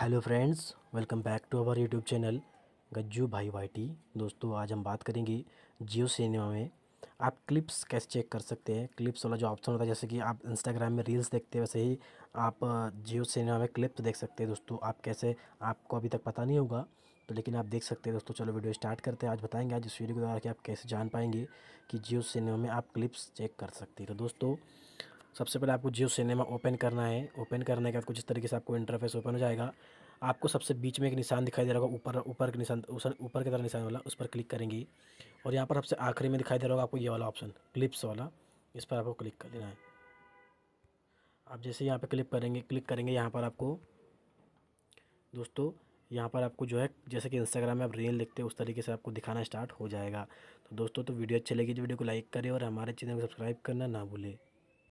Hello friends, welcome back to our YouTube channel Gajju Bhai YT. दोस्तों, आज हम बात करेंगे जियो सिनेमा में। आप क्लिप्स कैसे चेक कर सकते हैं? क्लिप्स वाला जो ऑप्शन होता है, जैसे कि आप इंस्टाग्राम में रील्स देखते हैं, वैसे ही आप जियो सिनेमा में क्लिप्स देख सकते हैं। दोस्तों, आप कैसे, आपको अभी तक पता नहीं होगा तो लेकिन आप देख सकते हैं। दोस्तों, चलो वीडियो स्टार्ट करते हैं। आज बताएँगे आज इस वीडियो के द्वारा कि आप कैसे जान पाएँगे कि जियो सिनेमा में आप क्लिप्स चेक कर सकते हैं। तो दोस्तों सबसे पहले आपको जियो सिनेमा ओपन करना है। ओपन करने के बाद कुछ इस तरीके से आपको इंटरफेस ओपन हो जाएगा। आपको सबसे बीच में एक निशान दिखाई दे रहा होगा, ऊपर ऊपर के निशान ऊपर की तरह निशान वाला, उस पर क्लिक करेंगे। और यहाँ पर सबसे आखिरी में दिखाई दे रहा होगा आपको ये वाला ऑप्शन क्लिप्स वाला। इस पर आपको क्लिक कर देना है। आप जैसे यहाँ पर क्लिक करेंगे क्लिक करेंगे, यहाँ पर आपको, दोस्तों, यहाँ पर आपको जो है, जैसे कि इंस्टाग्राम में आप रील देखते हैं, उस तरीके से आपको दिखाना स्टार्ट हो जाएगा। तो दोस्तों तो वीडियो अच्छी लगी तो वीडियो को लाइक करें और हमारे चैनल को सब्सक्राइब करना ना भूलें।